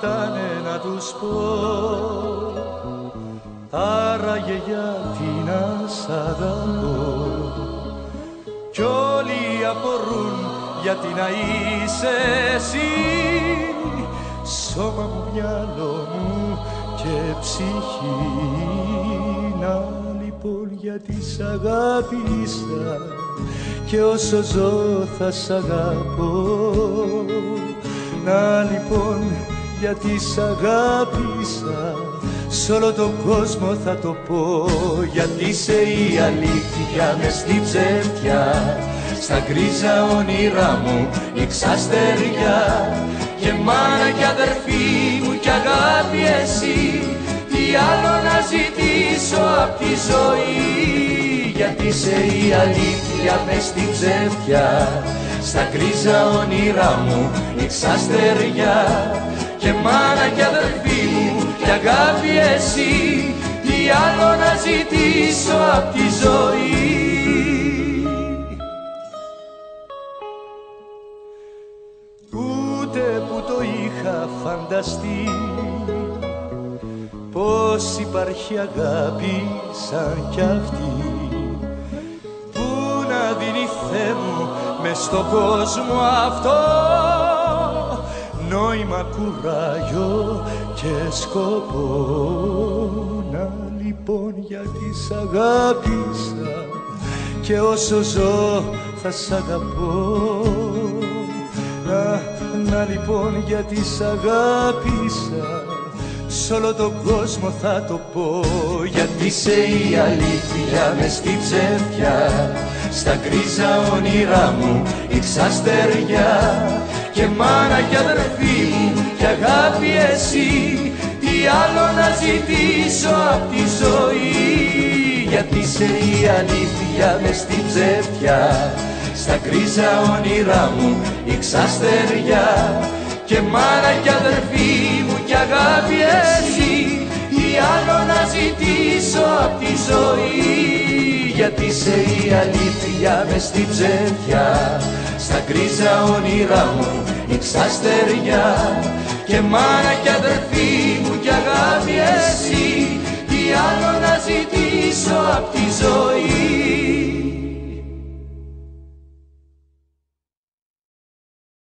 ρωτάνε να τους πω. Άραγε γιατί να σ' αγαπώ. Κι όλοι απορούν γιατί να είσαι εσύ. Σώμα μου, μυαλό μου και ψυχή Να λοιπόν γιατί σ' αγάπησα. Και όσο ζω θα σ' αγαπώ. Να λοιπόν γιατί σ' αγάπησα. Σ' όλο τον κόσμο θα το πω Γιατί σε η αλήθεια μες στη ψεύτια. Στα γκρίζα όνειρά μου η ξαστεριά. Και μάνα κι αδερφή μου κι αγάπη εσύ. Τι άλλο να ζητήσω απ' τη ζωή. Γιατί σε η αλήθεια μες στη ψεύτια. Στα γκρίζα όνειρά μου η ξαστεριά εσύ τι άλλο να ζητήσω απ' τη ζωή. Ούτε που το είχα φανταστεί πως υπάρχει αγάπη σαν κι αυτή. Δίνει Θεέ μου μες στον κόσμο αυτό; Νόημα, κουράγιο και σκοπό. Να λοιπόν γιατί σ' αγάπησα και όσο ζω θα σ' αγαπώ. Να, να λοιπόν γιατί σ' αγάπησα Σ' όλο τον κόσμο θα το πω. Γιατί σε η αλήθεια μες στη ψεύτια Στα γκρίζα όνειρά μου η ξαστεριά. Και μάνα κι αδερφή μου κι αγάπη εσύ. Τι άλλο να ζητήσω απ' τη ζωή; Γιατί σε η αλήθεια μες στη ψεύτια Στα γκρίζα όνειρά μου η ξαστεριά. Και μάνα κι αδερφή μου κι αγάπη εσύ. Τι άλλο να ζητήσω απ' τη ζωή; Γιατί σε η αλήθεια μες στη ψεύτια Στα γκρίζα όνειρά μου η ξαστεριά Και μάνα κι αδερφή